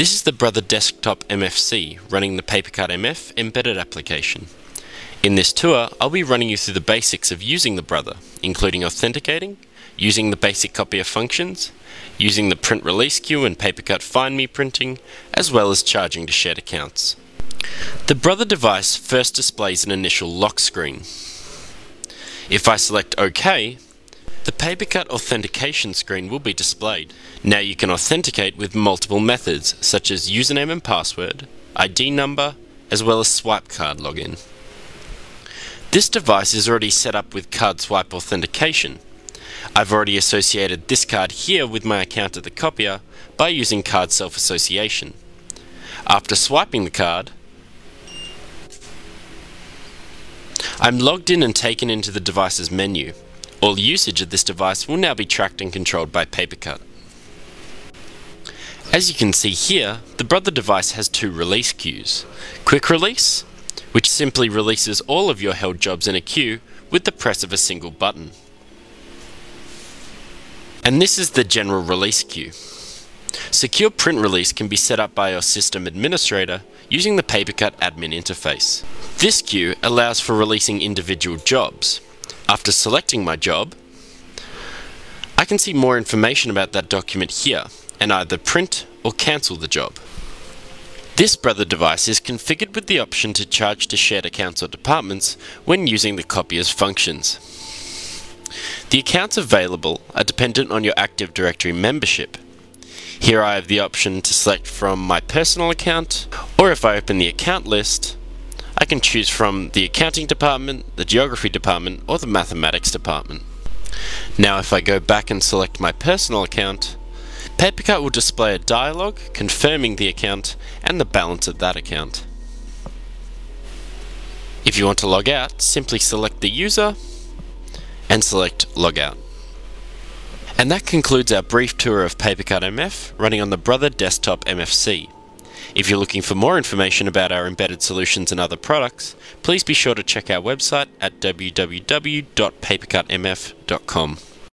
This is the Brother Desktop MFC running the PaperCut MF embedded application. In this tour, I'll be running you through the basics of using the Brother, including authenticating, using the basic copier functions, using the print release queue and PaperCut Find Me printing, as well as charging to shared accounts. The Brother device first displays an initial lock screen. If I select OK, the PaperCut authentication screen will be displayed. Now you can authenticate with multiple methods such as username and password, ID number, as well as swipe card login. This device is already set up with card swipe authentication. I've already associated this card here with my account at the copier by using card self-association. After swiping the card, I'm logged in and taken into the device's menu. All usage of this device will now be tracked and controlled by PaperCut. As you can see here, the Brother device has two release queues. Quick Release, which simply releases all of your held jobs in a queue with the press of a single button. And this is the general release queue. Secure print release can be set up by your system administrator using the PaperCut admin interface. This queue allows for releasing individual jobs. After selecting my job, I can see more information about that document here and either print or cancel the job. This Brother device is configured with the option to charge to shared accounts or departments when using the copier's functions. The accounts available are dependent on your Active Directory membership. Here I have the option to select from my personal account, or if I open the account list, I can choose from the accounting department, the geography department, or the mathematics department. Now if I go back and select my personal account, PaperCut will display a dialog confirming the account and the balance of that account. If you want to log out, simply select the user and select log out. And that concludes our brief tour of PaperCut MF running on the Brother Desktop MFC. If you're looking for more information about our embedded solutions and other products, please be sure to check our website at www.papercutmf.com.